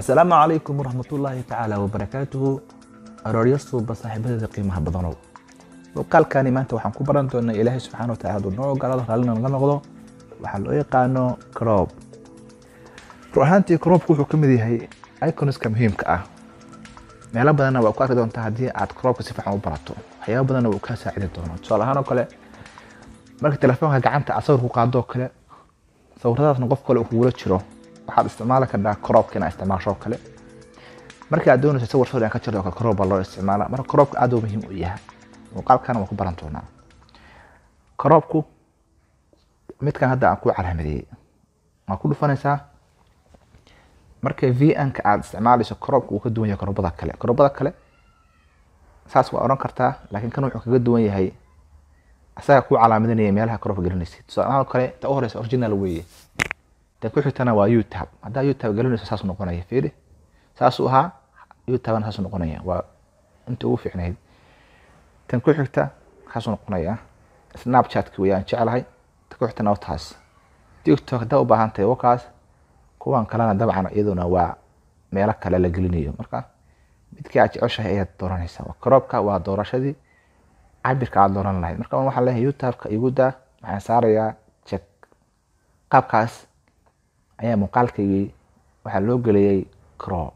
asalaamu calaykum waraxmatullaahi tacaala wabarakaatuhu arooryo suuba saaxiibadeeda qiimaha badanow muuqaalkani maanta waxaan ku baran doonaa ilaahay subxaana wataala hadduu noo ogolaado raallina naga noqdo. Waxaa loo yaqaano crop. Run ahaantii wuxuu ka mid yahay iconiska muhiimka ah. Meelo badanna waa ku arki doontaa haddii aad cropka si fiican u barato. Waxyaaba badanna wuu kaa saacidi doonaa tusaale ahaan oo kale marka telefoonka gacanta aad sawir ku qaado oo kale sawiradaasna qof kale uu kugula jiro waxaad isticmaali kartaa cropka inaad isticmaasho kale. Marka aad doonayso sawir sawir aan ka jirto kale crop baa loo isticmaala. Marka cropka aad uu muhiim u yahay muuqaalkana waan ku baran doonaa. Cropku midkan hadda aan ku calaamadeeyey waa ku dhufanaysaa. Marka vn-ka aad isticmaalayso cropka wuu ka duwan yahay crobada kale. Crobada kale saas waa odhan kartaa laakiin kan wuxuu kaga duwan yahay asaga ku calaamadinaya meelaha crop gelinaysid. Tusaalahaan kale? Ta u horeysa original weeye ta ku xigtana waa youtube haddaa youtube gelinayso saas noqonaya fiiri saasuu ahaa youtubena saasuu noqonaya waa inta ugu fiicnayd tan ku xigta saasuu noqonaya snapchatka weyaan jeclahay ta ku xigtana taas. Tiktok haddaa u tahay wakaas kuwan kalena dabcan iyaduna waa meelo kale la gelinayo. Marka midkii aad jeceshahay ayaad dooranaysaa cropka waa doorashadii cabirka aad dooran lahayd. Marka waxaan leeyahay youtubeka igu daa waxaan saarayaa jek qaabkaas ayaa muuqaalkaygii waxaa loo geliyey crop